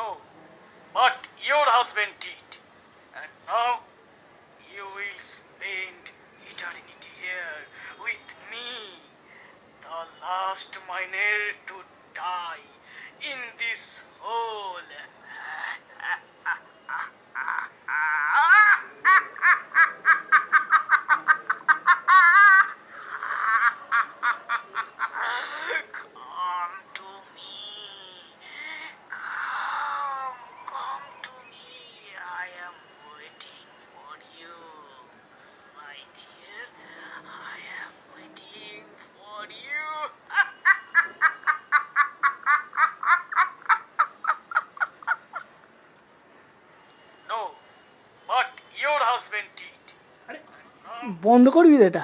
No, but your husband did. And now you will spend eternity here with me. The last miner to die in this বন্ধ করবি তো এটা?